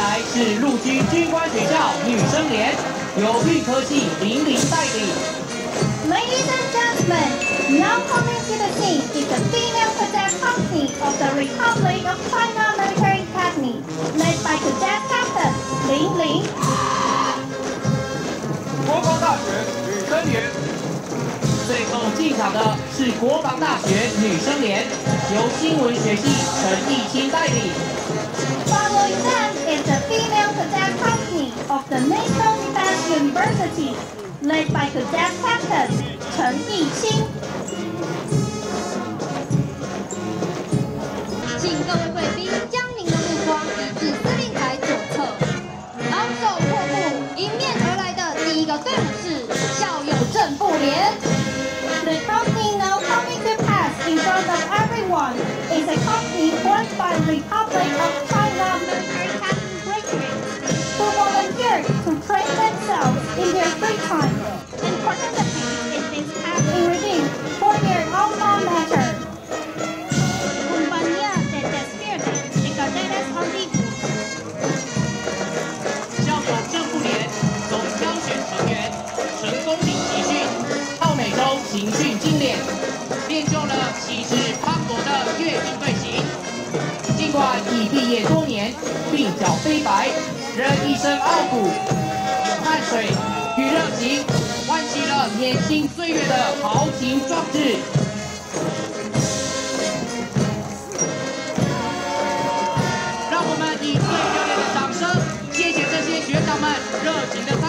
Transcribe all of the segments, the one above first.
来是陆军军官学校女生连，由预科系零零带领。Ladies and gentlemen, now coming to the scene is the female cadet company of the Republic of China Military Academy, led by Cadet Captain Ling Ling. 国防大学女生连，最后进场的是国防大学女生连，由新闻学系陈义清带领。Following them is the female cadet company of the National Defense University, led by Cadet Captain Chen Yiqing. 气势磅礴的阅兵队形。尽管已毕业多年，鬓角飞白，仍一身傲骨、汗水与热情，唤起了年轻岁月的豪情壮志。让我们以最热烈的掌声，谢谢这些学长们热情的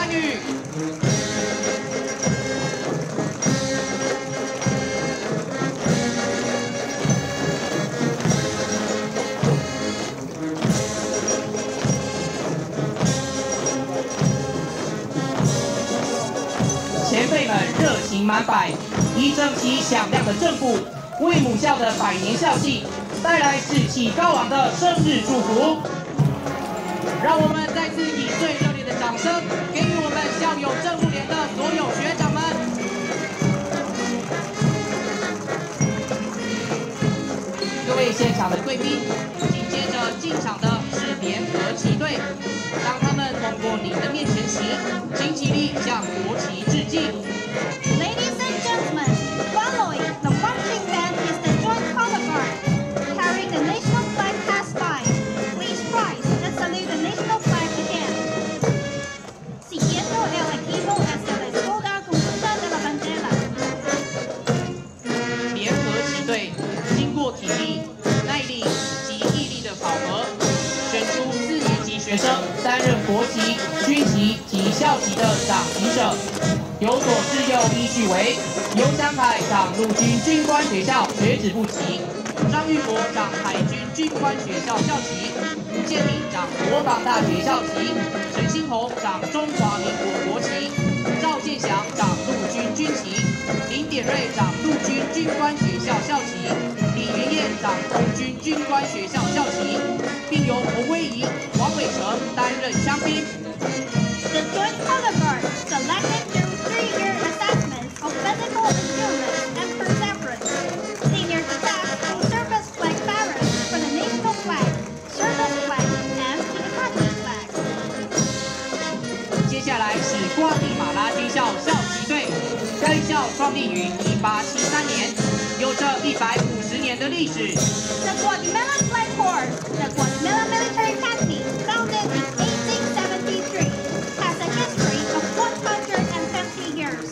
百，以整齐响亮的正步，为母校的百年校庆带来士气高昂的生日祝福。让我们再次以最热烈的掌声，给予我们校友正部连的所有学长们。各位现场的贵宾，紧接着进场的是联合旗队。当他们通过你的面前时，请起立向国旗致敬。军旗及校旗的掌旗者。有左至右依序为：尤江凯掌陆军军官学校学子部旗，张玉国掌海军军官学校校旗，吴建敏掌国防大学校旗，陈新红掌中华民国国旗，赵建祥掌陆军军旗，林典瑞掌陆军军官学校校旗，李云燕掌空军军官学校校旗，并由洪威仪、王伟成担任枪兵。创立于一八七三年，有着一百五十年的历史。The Guatemala Flag Corps, the Guatemala Military founded in 1873, has a history of 150 years.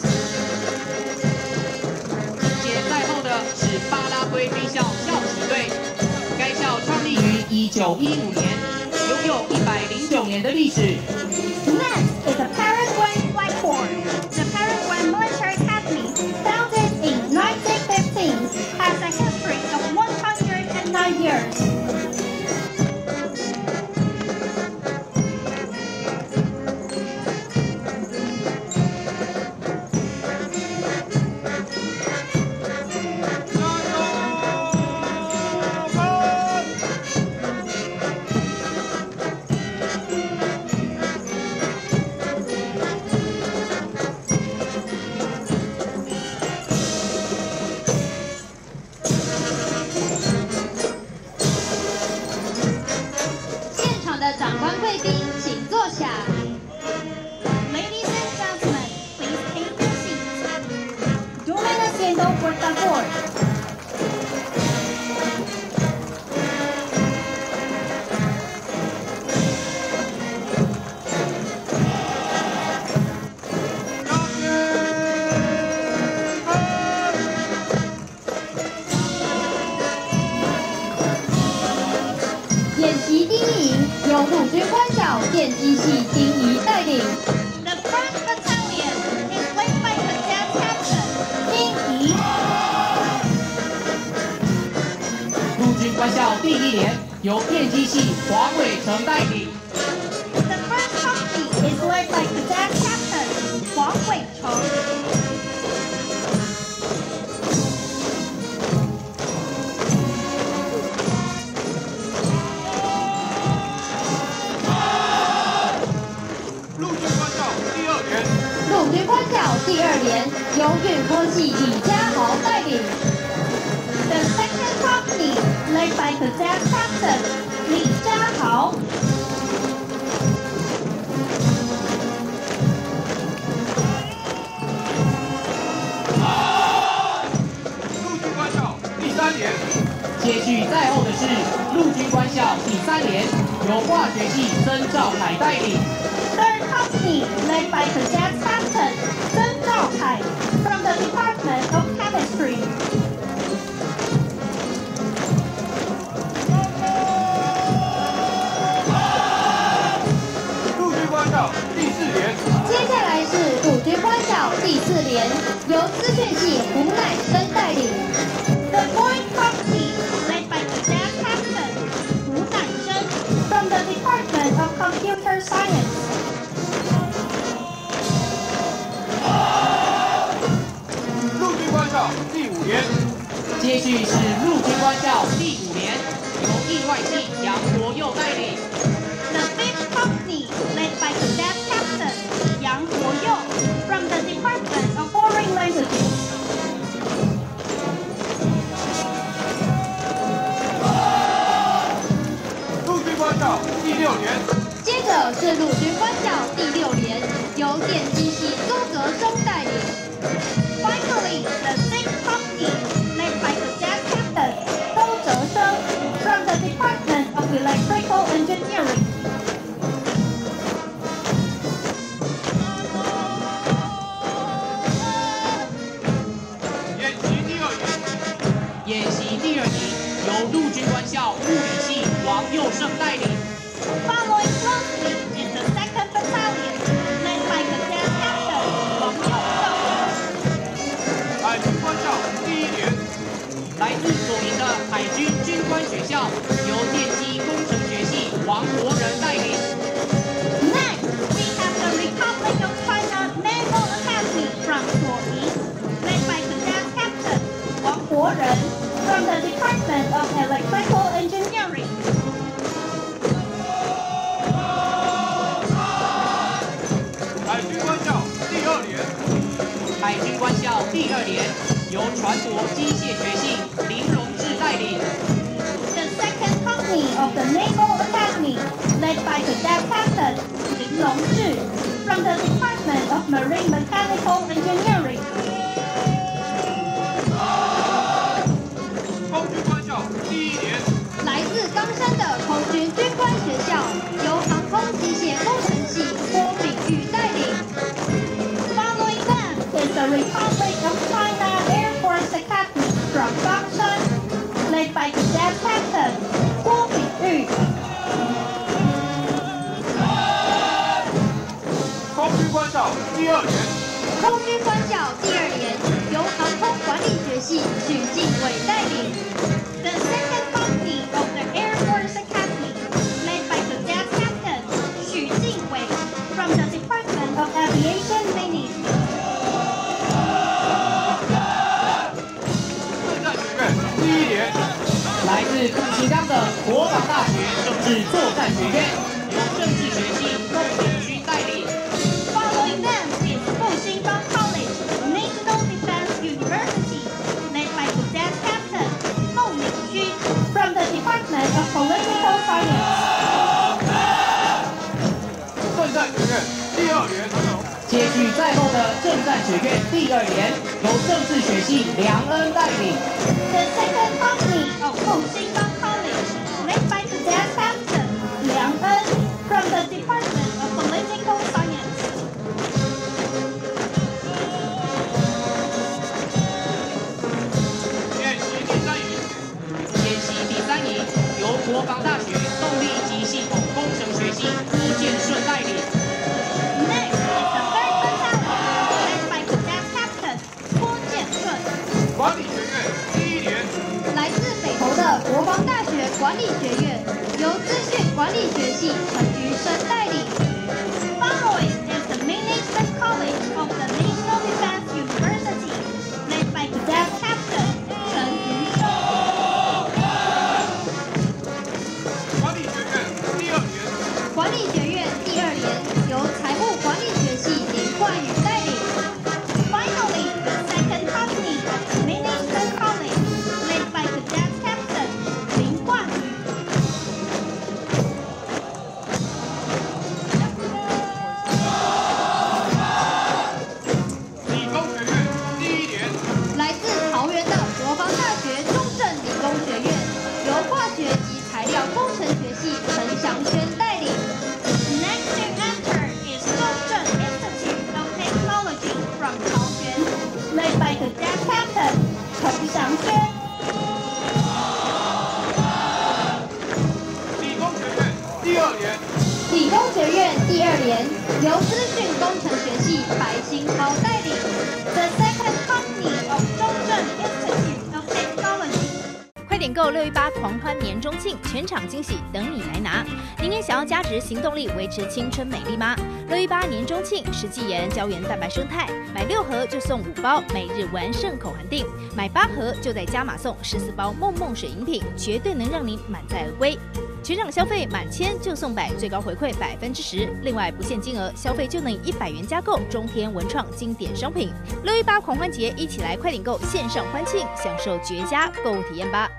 紧接在后的是巴拉圭军校校旗队，该校创立于一九一五年，拥有一百零九年的历史。Next is the 演习第一仪由陆军官校电机系丁仪带领。The first battalion is led by the staff captain. 丁仪。陆军官校第一连由电机系黄伟成带领。The first company is led by the 由化学系曾兆海带领，来家。接续是陆军官校第五连，由意外系杨国佑带领。The fifth company, led by Cadet Captain Yang Huoyou from the Department of Foreign Languages. 陆军官校第六连，接着是陆军官校第六连，由电机系周泽生带领。由陆军官校物理系王佑胜带领。Following closely is the second battalion, led by Cadet Captain Wang Youzhou. 海军官校第一名，来自左营的海军军官学校船舶机械学系林荣志带领。The second company of the Naval Academy, led by Cadet Captain Lin Longzhi from the Department of Marine Mechanical Engineering. 空军官校第一连，来自冈山的空军军官学校，由航空机械工程系郭炳玉带领。Following them is the Republic of led by Cadet Captain Guo Bingyu. 空军官校第二连，空军官校第二连由航空管理学系许敬伟带领。 The second company of the Air Force Academy, led by Cadet Captain Xu Jingwei from the Department of Aviation 国防大学政治作战学院由政治学系孟明勋带领。Following them is Fuxingdong College, National Defense University, led by Cadet Captain Meng Mingxun from the Department of Political Science. 正战学院第二年，接续在后的政战学院第二年由政治学系梁恩带领。The second company of Fuxingdong 管六一八狂欢年中庆，全场惊喜等你来拿！您也想要加值行动力，维持青春美丽吗？六一八年中庆，实际盐胶原蛋白生态，买六盒就送五包每日完胜口含锭，买八盒就再加码送十四包梦梦水饮品，绝对能让您满载而归。全场消费满千就送百，最高回馈百分之十。另外不限金额，消费就能以一百元加购中天文创经典商品。六一八狂欢节，一起来快点购线上欢庆，享受绝佳购物体验吧！